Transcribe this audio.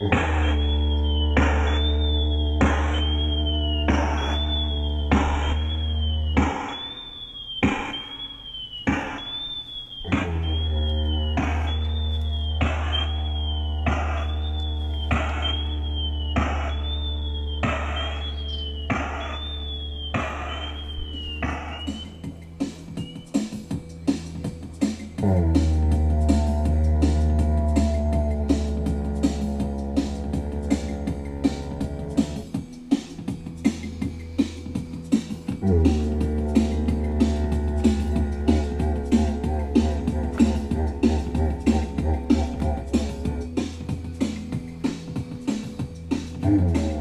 home. Thank.